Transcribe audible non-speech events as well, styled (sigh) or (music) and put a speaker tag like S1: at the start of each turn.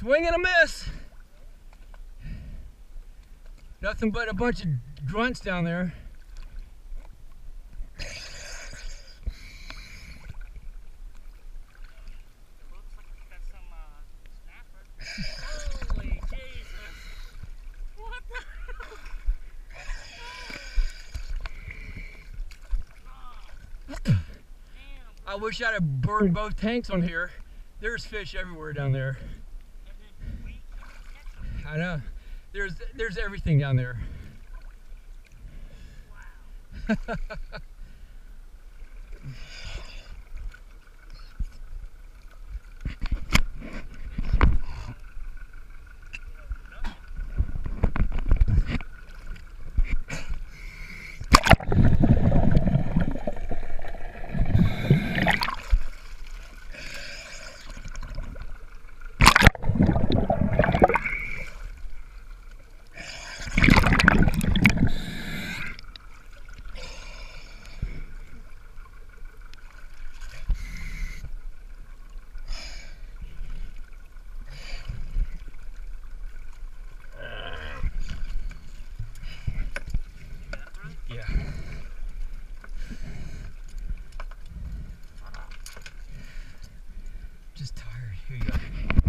S1: Swing and a miss. Nothing but a bunch of grunts down there. I wish I'd have burned both tanks on here. There's fish everywhere down there. I know. There's there's everything down there.
S2: Wow. (laughs) Yeah. Just tired. Here you go.